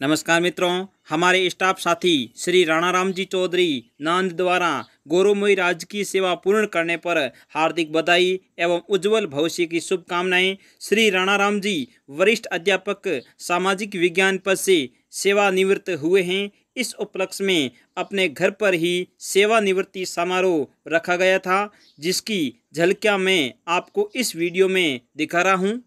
नमस्कार मित्रों, हमारे स्टाफ साथी श्री राणा राम जी चौधरी नांद द्वारा गौरवमयी राज्य की सेवा पूर्ण करने पर हार्दिक बधाई एवं उज्जवल भविष्य की शुभकामनाएँ श्री राणा राम जी वरिष्ठ अध्यापक, सामाजिक विज्ञान पद से सेवानिवृत्त हुए हैं। इस उपलक्ष्य में अपने घर पर ही सेवानिवृत्ति समारोह रखा गया था, जिसकी झलकियाँ मैं आपको इस वीडियो में दिखा रहा हूँ।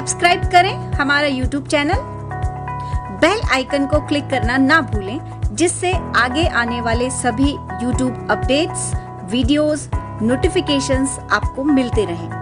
सब्सक्राइब करें हमारा यूट्यूब चैनल। बेल आइकन को क्लिक करना ना भूलें जिससे आगे आने वाले सभी यूट्यूब अपडेट्स वीडियोस, नोटिफिकेशंस आपको मिलते रहें।